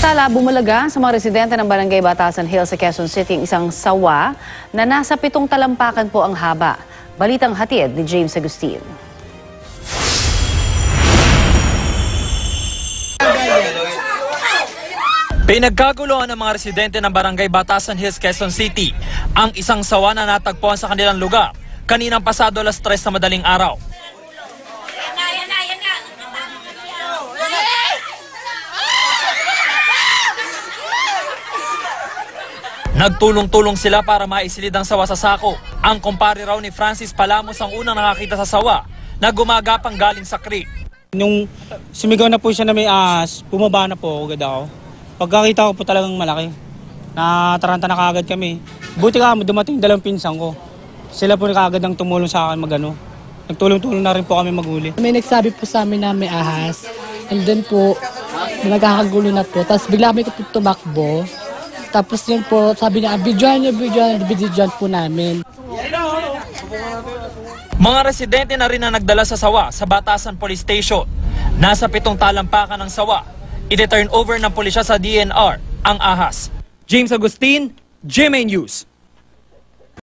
Samantala, bumalaga sa mga residente ng Barangay Batasan Hill sa Quezon City ang isang sawa na nasa pitong talampakan po ang haba. Balitang hatid ni James Agustin. Pinagkaguluhan ng mga residente ng Barangay Batasan Hills, Quezon City ang isang sawa na natagpuan sa kanilang lugar kaninang pasado alas 3 sa madaling araw. Nagtulong-tulong sila para maisilid ang sawa sa sako. Ang kumpare raw ni Francis Palamos ang unang nakakita sa sawa na gumagapang galing sa creek. Nung sumigaw na po siya na may ahas, bumaba na po agad ako. Pagkakita ko po talagang malaki. Nataranta na kaagad kami. Buti ka dumating dalawang pinsan ko. Sila po kaagad ang tumulong sa akin magano. Nagtulong-tulong na rin po kami maghuli. May nagsabi po sa amin na may ahas. And then po, nagkakagulo na po. Tapos bigla kami po tumakbo. Tapos yun po, sabi niya, videoan niyo, videoan, videoan po namin. Mga residente na rin na nagdala sa sawa sa Batasan Police Station. Nasa pitong talampakan ng sawa. Ite-turn over ng pulisya sa DNR ang ahas. James Agustin, GMA News.